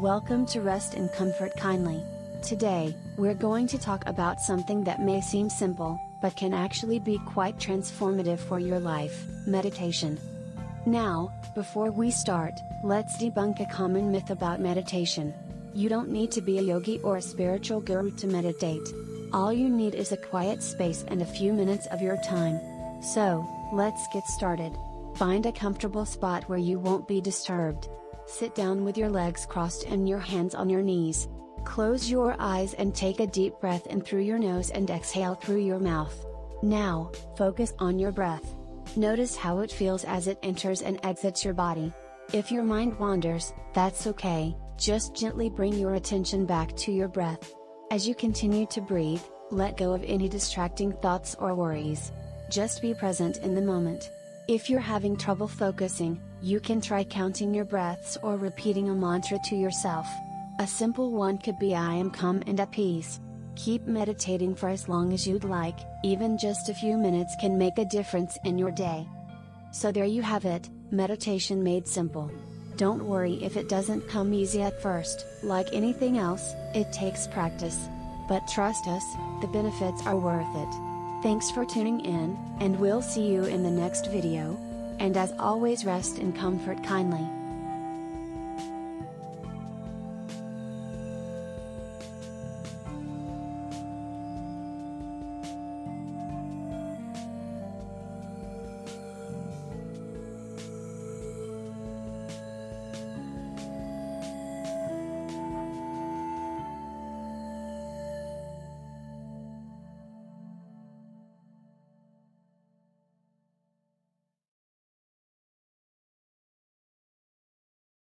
Welcome to Rest in Comfort Kindly. Today, we're going to talk about something that may seem simple, but can actually be quite transformative for your life meditation. Now, before we start, let's debunk a common myth about meditation. You don't need to be a yogi or a spiritual guru to meditate. All you need is a quiet space and a few minutes of your time. So, let's get started. Find a comfortable spot where you won't be disturbed. Sit down with your legs crossed and your hands on your knees. Close your eyes and take a deep breath in through your nose and exhale through your mouth. Now, focus on your breath. Notice how it feels as it enters and exits your body. If your mind wanders, that's okay, just gently bring your attention back to your breath. As you continue to breathe, let go of any distracting thoughts or worries. Just be present in the moment. If you're having trouble focusing, you can try counting your breaths or repeating a mantra to yourself. A simple one could be I am calm and at peace. Keep meditating for as long as you'd like, even just a few minutes can make a difference in your day. So there you have it, meditation made simple. Don't worry if it doesn't come easy at first, like anything else, it takes practice. But trust us, the benefits are worth it. Thanks for tuning in, and we'll see you in the next video. And as always rest in comfort kindly.